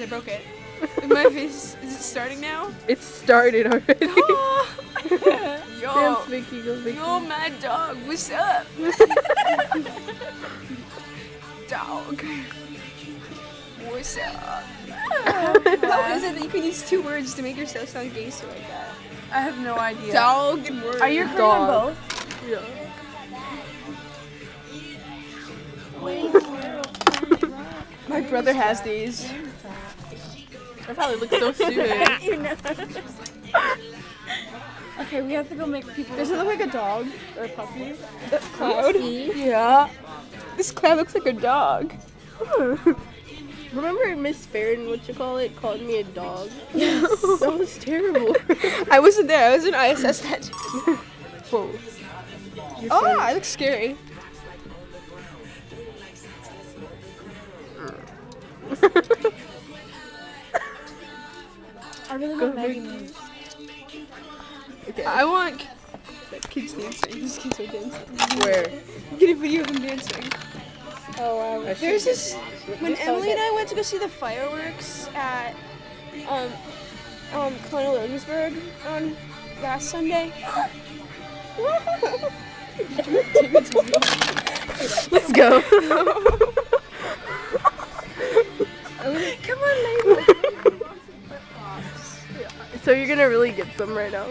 because I broke it. My face is it starting now? It started already. yo, Dance, Vicky, go, Vicky. yo, mad dog, what's up? dog. What's up? How is it that you can use two words to make yourself sound gangster like that? I have no idea. Dog and word. Are you recording on both? Yeah. My brother has these. That probably looks so stupid. you know. okay, we have to go make people. Does it look like a dog or a puppy? That Cloud? Yeah. This cloud looks like a dog. Remember Miss Farron, what you call it, called me a dog? that was terrible. I wasn't there. I was in ISS that day. Whoa. Your Oh, ah, friend- I look scary. I really want Maggie make- moves. okay. I want kids dancing. These kids are dancing. Where? Get a video of them dancing. Oh wow. There's this when Emily and I went to go see the fireworks at um um Colonial Williamsburg on last Sunday. Let's go. So you're gonna really get some right now.